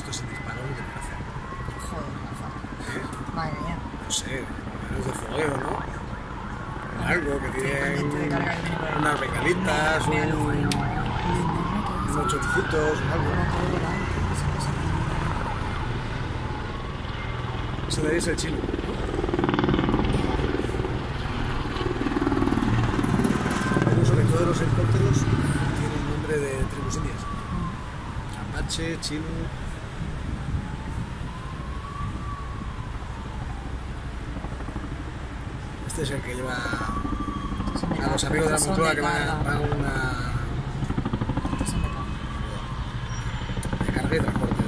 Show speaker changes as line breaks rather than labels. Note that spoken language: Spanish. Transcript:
Esto es el disparo de desgracia.
Joder, Rafa. Madre mía.
No sé, es de fogueo, ¿no? Algo que
Totalmente de
tiene
carga que viene por ahí.
unas bengalitas, un-
no, no,
unos choricitos, algo.
no puedo volar, esa cosa que-
Ese de ahí es el chino. Curioso que todos los helicópteros tienen nombre de tribus indias. Apache, chino. Este es el que lleva a los amigos de la montura que van,
carga.
van a una de carga y transporte.